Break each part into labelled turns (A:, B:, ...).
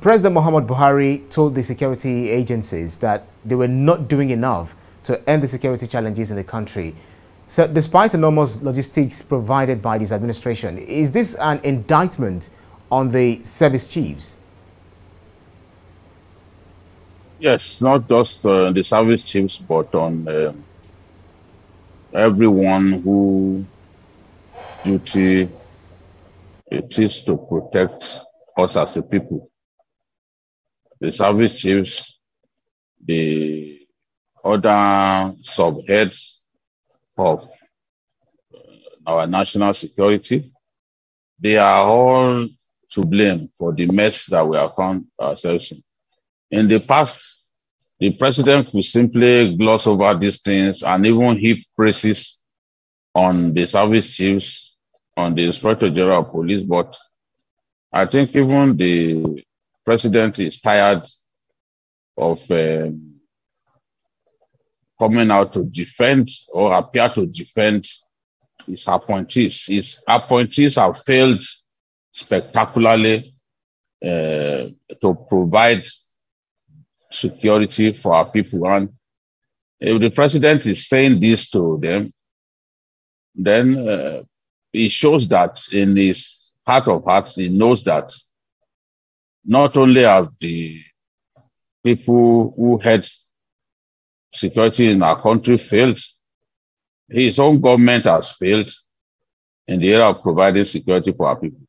A: President Muhammad Buhari told the security agencies that they were not doing enough to end the security challenges in the country. So despite enormous logistics provided by this administration, is this an indictment on the service chiefs?
B: Yes, not just uh, the service chiefs, but on uh, everyone who duty it is to protect us as a people the service chiefs, the other subheads of uh, our national security, they are all to blame for the mess that we have found ourselves in. In the past, the president could simply gloss over these things and even heap praises on the service chiefs, on the inspector general of police, but I think even the president is tired of um, coming out to defend or appear to defend his appointees. His appointees have failed spectacularly uh, to provide security for our people. And if the president is saying this to them, then uh, it shows that in his heart of hearts, he knows that not only have the people who head security in our country failed, his own government has failed in the area of providing security for our people.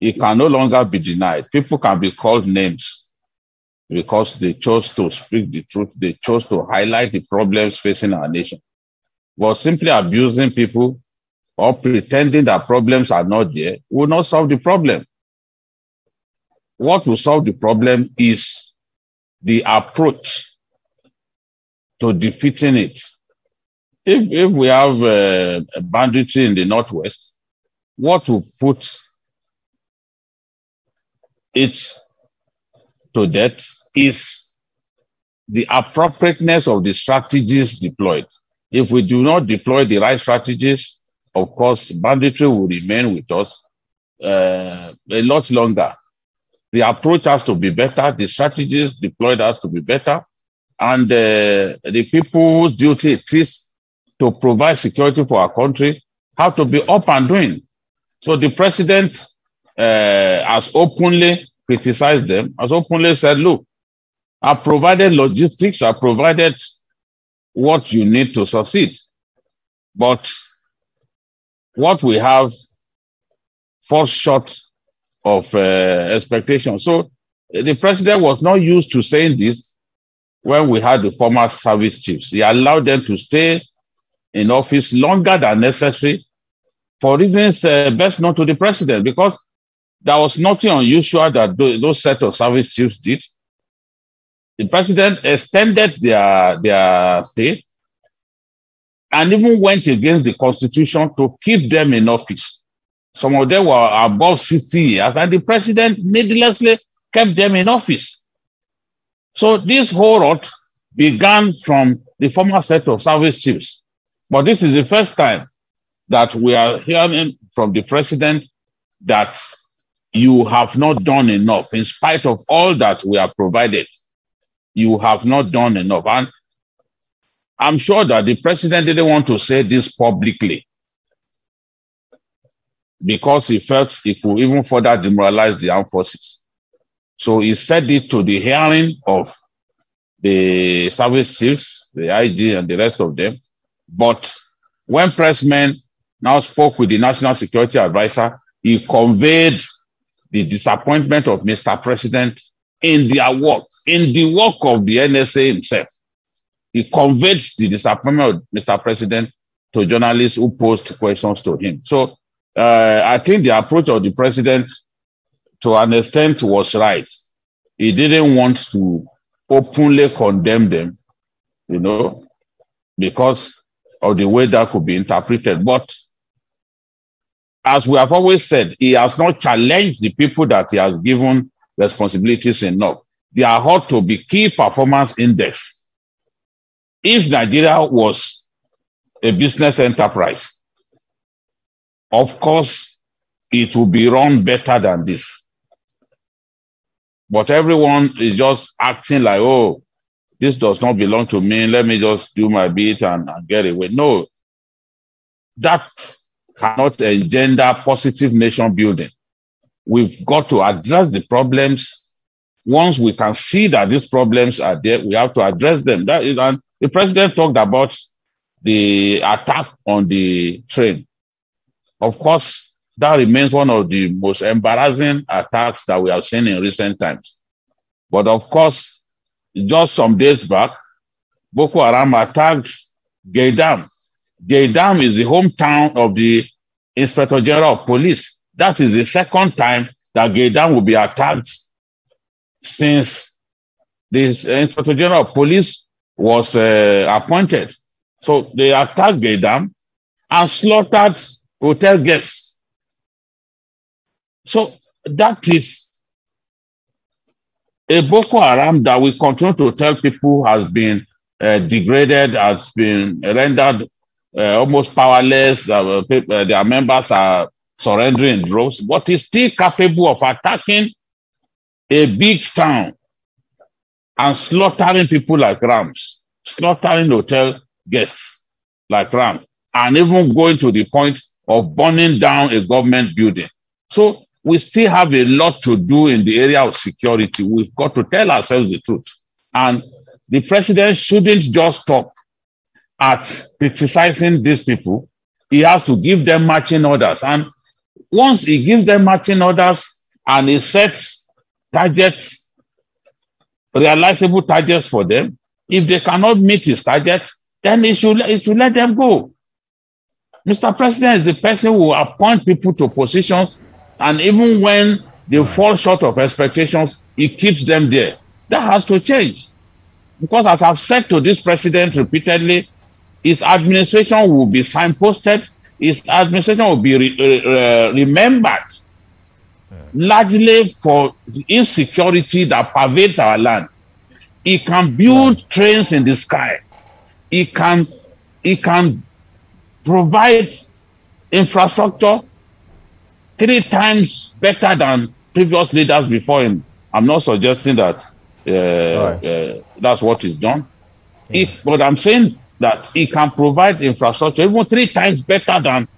B: It can no longer be denied. People can be called names because they chose to speak the truth. They chose to highlight the problems facing our nation. But simply abusing people or pretending that problems are not there will not solve the problem what will solve the problem is the approach to defeating it. If, if we have uh, a banditry in the Northwest, what will put it to death is the appropriateness of the strategies deployed. If we do not deploy the right strategies, of course, banditry will remain with us uh, a lot longer the approach has to be better, the strategies deployed has to be better, and uh, the people whose duty it is to provide security for our country have to be up and doing. So the president uh, has openly criticized them, has openly said, look, I provided logistics, I provided what you need to succeed. But what we have falls short of uh, expectation. So the president was not used to saying this when we had the former service chiefs. He allowed them to stay in office longer than necessary for reasons uh, best known to the president, because there was nothing unusual that those set of service chiefs did. The president extended their, their stay and even went against the constitution to keep them in office. Some of them were above 60 years, and the president needlessly kept them in office. So this whole rot began from the former set of service chiefs. But this is the first time that we are hearing from the president that you have not done enough, in spite of all that we have provided. You have not done enough. And I'm sure that the president didn't want to say this publicly because he felt he could even further demoralize the armed forces. So he said it to the hearing of the service chiefs, the IG, and the rest of them. But when pressmen now spoke with the national security advisor, he conveyed the disappointment of Mr. President in their work, in the work of the NSA himself. He conveyed the disappointment of Mr. President to journalists who posed questions to him. So uh, I think the approach of the president to an extent was right. He didn't want to openly condemn them, you know, because of the way that could be interpreted. But as we have always said, he has not challenged the people that he has given responsibilities enough. They are held to be key performance index. If Nigeria was a business enterprise, of course, it will be run better than this. But everyone is just acting like, oh, this does not belong to me. Let me just do my bit and, and get away. No, that cannot engender positive nation building. We've got to address the problems. Once we can see that these problems are there, we have to address them. That is, and the president talked about the attack on the train. Of course, that remains one of the most embarrassing attacks that we have seen in recent times. But of course, just some days back, Boko Haram attacked Geidam. Geidam is the hometown of the Inspector General of Police. That is the second time that Geidam will be attacked since the Inspector General of Police was uh, appointed. So they attacked Geidam and slaughtered hotel guests. So that is a Boko Haram that we continue to tell people has been uh, degraded, has been rendered uh, almost powerless. Uh, uh their members are surrendering droves, but is still capable of attacking a big town and slaughtering people like rams, slaughtering hotel guests like rams, and even going to the point of burning down a government building. So we still have a lot to do in the area of security. We've got to tell ourselves the truth. And the president shouldn't just stop at criticizing these people. He has to give them matching orders. And once he gives them matching orders and he sets targets, realizable targets for them, if they cannot meet his target, then he should, he should let them go. Mr. President is the person who appoint people to positions and even when they fall short of expectations, he keeps them there. That has to change. Because as I've said to this president repeatedly, his administration will be signposted, his administration will be re uh, remembered largely for the insecurity that pervades our land. He can build trains in the sky. He can, he can provide infrastructure three times better than previous leaders before him. I'm not suggesting that uh, right. uh, that's what is done. Yeah. It, but I'm saying that he can provide infrastructure even three times better than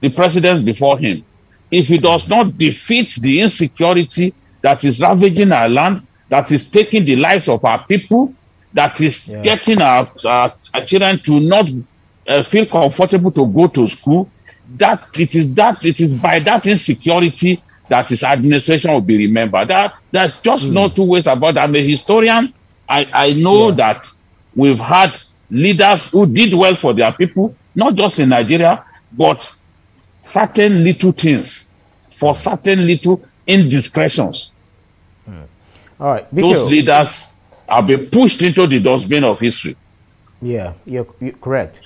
B: the president before him. If he does not defeat the insecurity that is ravaging our land, that is taking the lives of our people, that is yeah. getting our, our, our, children to not uh, feel comfortable to go to school, that it is that it is by that insecurity that his administration will be remembered. That there's just mm. no two ways about that. I'm a historian. I, I know yeah. that we've had leaders who did well for their people, not just in Nigeria, but certain little things for certain little indiscretions.
A: Mm. All right.
B: Those leaders have been pushed into the dustbin of history.
A: Yeah, you're, you're correct.